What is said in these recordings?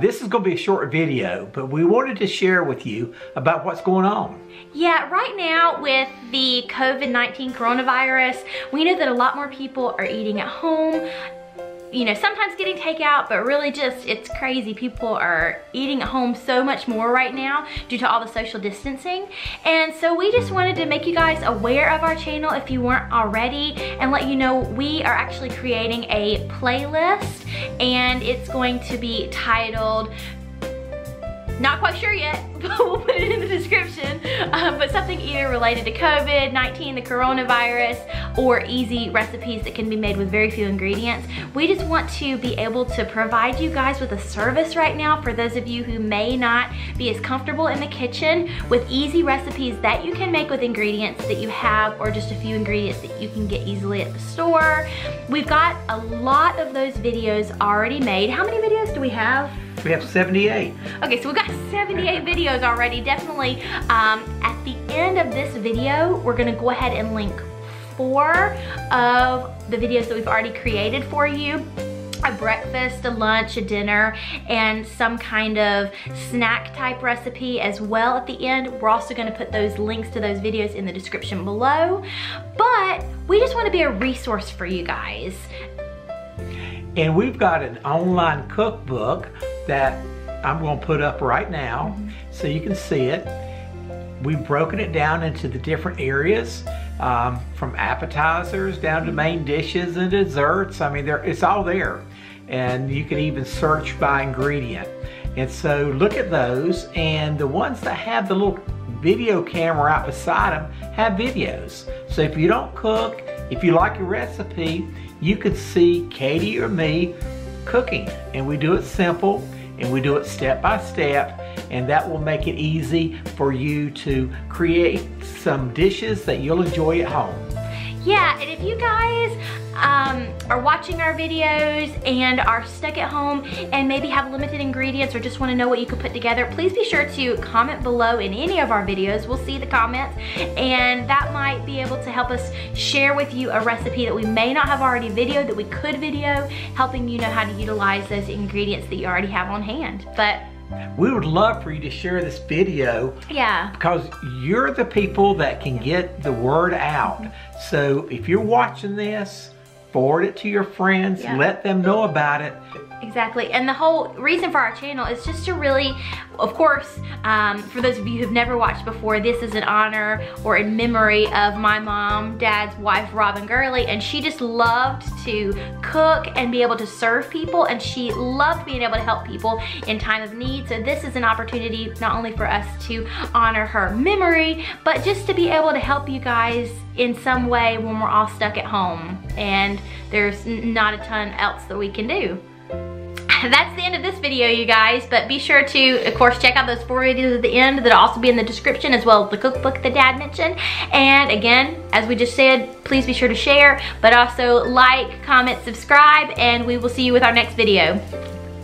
This is going to be a short video, but we wanted to share with you about what's going on. Yeah, right now with the COVID-19 coronavirus, we know that a lot more people are eating at home you know, sometimes getting takeout, but really just, it's crazy. People are eating at home so much more right now due to all the social distancing. And so we just wanted to make you guys aware of our channel if you weren't already and let you know we are actually creating a playlist and it's going to be titled not quite sure yet, but we'll put it in the description. Um, but something either related to COVID-19, the coronavirus, or easy recipes that can be made with very few ingredients. We just want to be able to provide you guys with a service right now for those of you who may not be as comfortable in the kitchen with easy recipes that you can make with ingredients that you have or just a few ingredients that you can get easily at the store. We've got a lot of those videos already made. How many videos do we have? We have 78. Okay, so we've got 78 videos already. Definitely, um, at the end of this video, we're gonna go ahead and link four of the videos that we've already created for you a breakfast, a lunch, a dinner, and some kind of snack type recipe as well at the end. We're also gonna put those links to those videos in the description below. But we just wanna be a resource for you guys. And we've got an online cookbook that I'm going to put up right now mm -hmm. so you can see it. We've broken it down into the different areas um, from appetizers down to main dishes and desserts. I mean, there it's all there. And you can even search by ingredient. And so look at those and the ones that have the little video camera out beside them have videos. So if you don't cook, if you like your recipe, you could see Kati or me cooking. And we do it simple and we do it step by step and that will make it easy for you to create some dishes that you'll enjoy at home. Yeah, and if you guys um, are watching our videos and are stuck at home and maybe have limited ingredients or just wanna know what you could put together, please be sure to comment below in any of our videos. We'll see the comments and that might be able to help us share with you a recipe that we may not have already videoed that we could video, helping you know how to utilize those ingredients that you already have on hand. But we would love for you to share this video. Yeah. Because you're the people that can get the word out. So if you're watching this, forward it to your friends, yeah. let them know about it. Exactly, and the whole reason for our channel is just to really, of course, um, for those of you who've never watched before, this is an honor or in memory of my mom, dad's wife, Robin Gurley, and she just loved to cook and be able to serve people, and she loved being able to help people in time of need, so this is an opportunity not only for us to honor her memory, but just to be able to help you guys in some way when we're all stuck at home, and there's not a ton else that we can do that's the end of this video, you guys. But be sure to, of course, check out those four videos at the end that'll also be in the description as well as the cookbook that Dad mentioned. And again, as we just said, please be sure to share, but also like, comment, subscribe, and we will see you with our next video.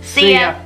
See, see ya. ya.